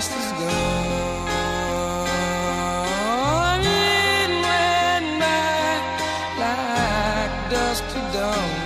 past is gone. It went back like dust to dawn.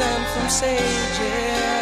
and from sages.